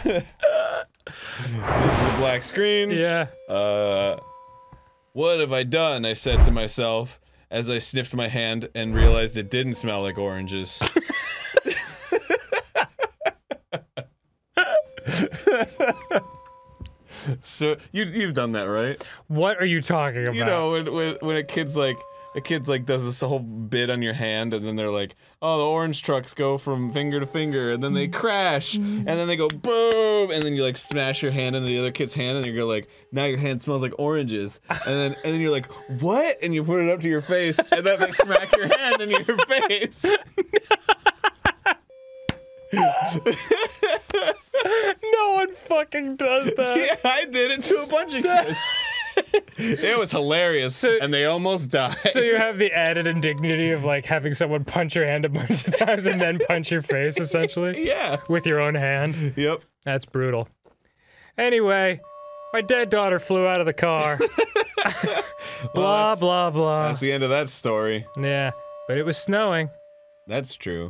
this is a black screen. Yeah. Uh, what have I done? I said to myself as I sniffed my hand and realized it didn't smell like oranges. so you you've done that, right? What are you talking about? You know when when, when a kid's like a kid's like does this whole bit on your hand and then they're like, oh the orange trucks go from finger to finger and then they mm-hmm. crash mm-hmm. and then they go boom and then you like smash your hand into the other kid's hand and you're like now your hand smells like oranges and then and then you're like what and you put it up to your face and then they smack your hand in your face. no one fucking does that. yeah, I did it to a bunch of kids. it was hilarious, and they almost died. So you have the added indignity of like having someone punch your hand a bunch of times and then punch your face, essentially. yeah. With your own hand. Yep. That's brutal. Anyway, my dead daughter flew out of the car. blah, blah, blah. That's the end of that story. Yeah, but it was snowing. That's true.